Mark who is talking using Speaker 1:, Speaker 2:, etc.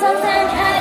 Speaker 1: Something. and